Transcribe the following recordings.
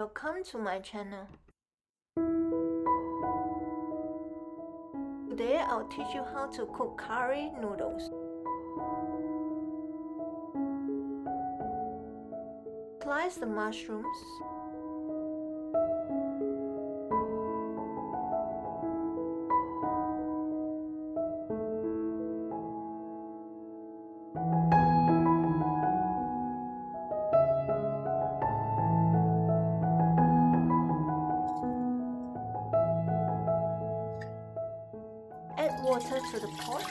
Welcome to my channel. Today I'll teach you how to cook curry noodles. Slice the mushrooms. Water to the pot.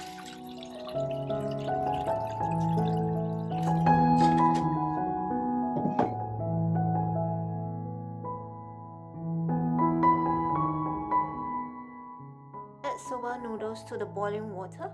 Add soba noodles to the boiling water.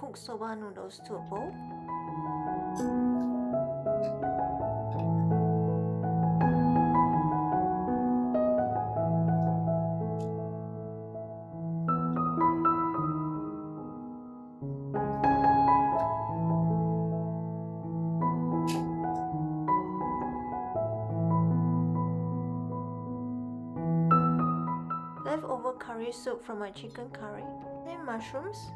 The soba noodles to a bowl. Leftover curry soup from my chicken curry. Then mushrooms.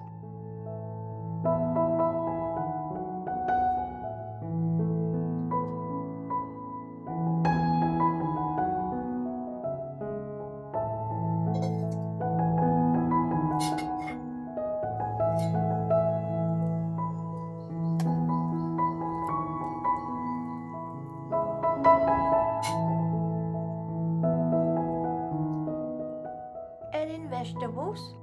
Vegetables.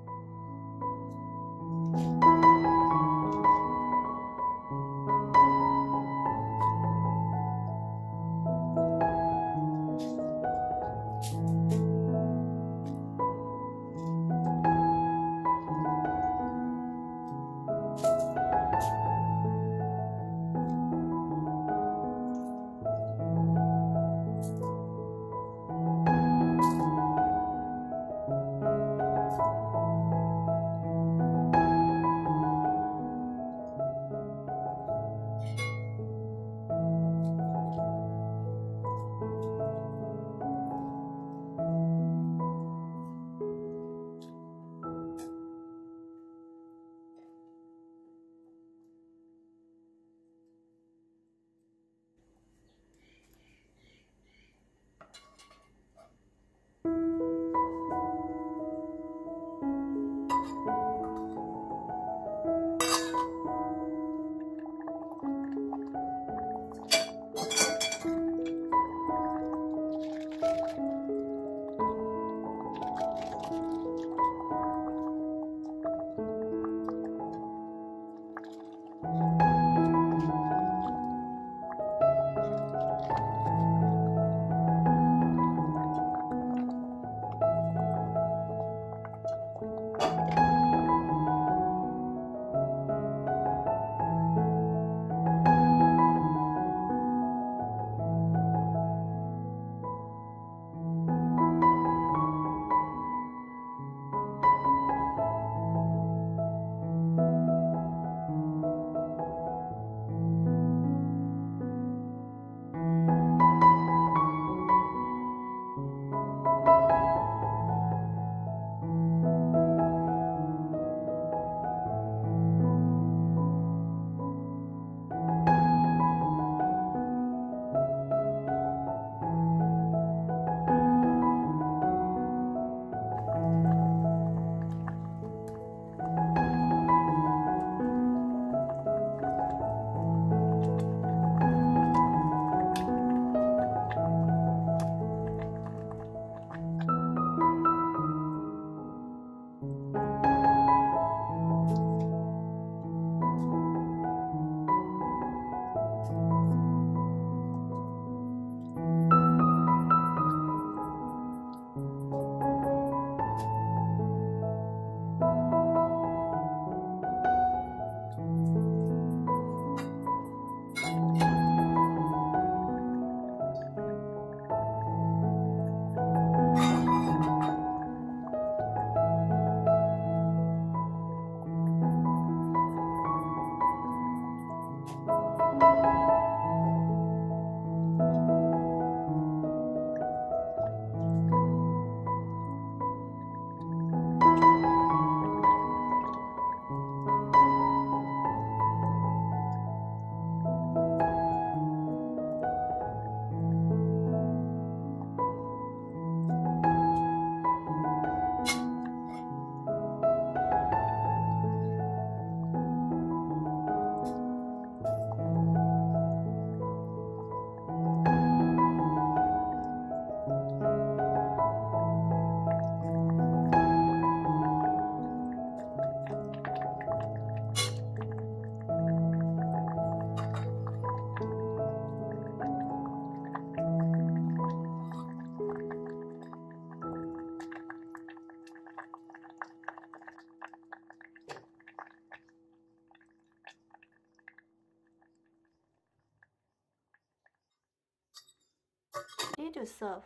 To serve.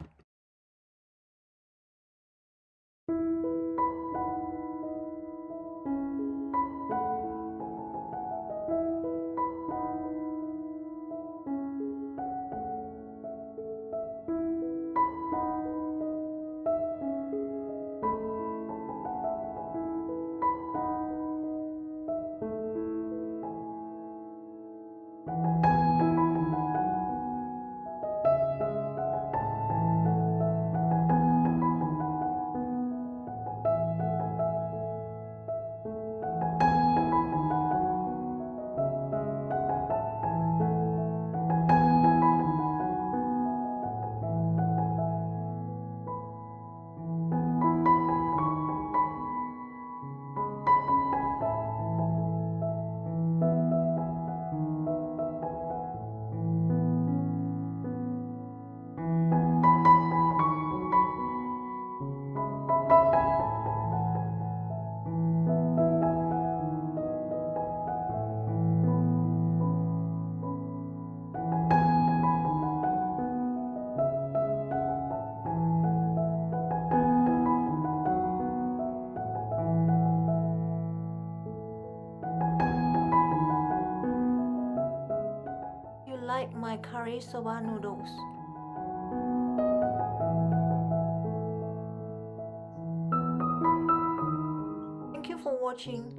like my curry soba noodles. Thank you for watching.